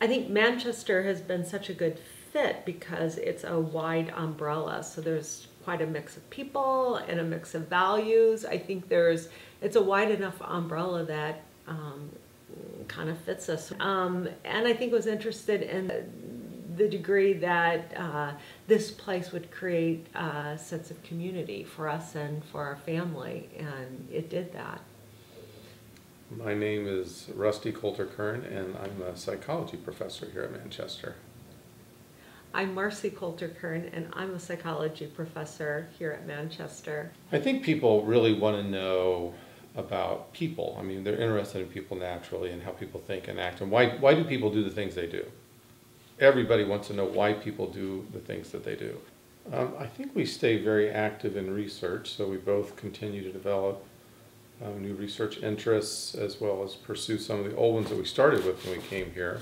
I think Manchester has been such a good fit because it's a wide umbrella. So there's quite a mix of people and a mix of values. I think there's it's a wide enough umbrella that um, kind of fits us. Um, and I think was interested in the degree that uh, this place would create a sense of community for us and for our family, and it did that. My name is Rusty Coulter Kern, and I'm a psychology professor here at Manchester. I'm Marcie Coulter Kern, and I'm a psychology professor here at Manchester. I think people really want to know about people. I mean, they're interested in people naturally and how people think and act, and why, why do people do the things they do? Everybody wants to know why people do the things that they do. Um, I think we stay very active in research, so we both continue to develop um, new research interests as well as pursue some of the old ones that we started with when we came here.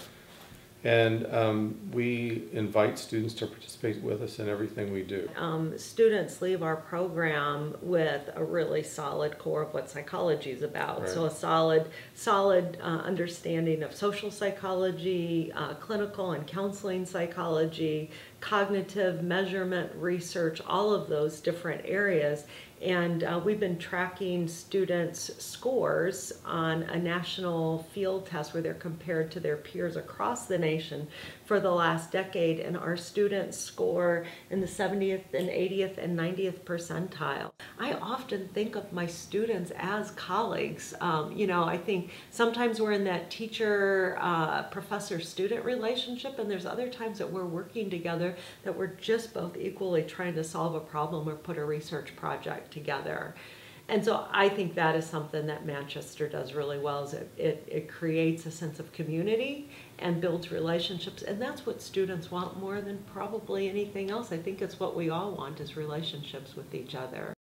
And um, we invite students to participate with us in everything we do. Um, students leave our program with a really solid core of what psychology is about. Right. So a solid, solid uh, understanding of social psychology, uh, clinical and counseling psychology, cognitive measurement research, all of those different areas. And uh, we've been tracking students' scores on a national field test where they're compared to their peers across the nation for the last decade. And our students score in the 70th and 80th and 90th percentile. I often think of my students as colleagues. Um, you know, I think sometimes we're in that teacher uh, professor student relationship, and there's other times that we're working together that we're just both equally trying to solve a problem or put a research project together. And so I think that is something that Manchester does really well is it, it, it creates a sense of community and builds relationships. And that's what students want more than probably anything else. I think it's what we all want is relationships with each other.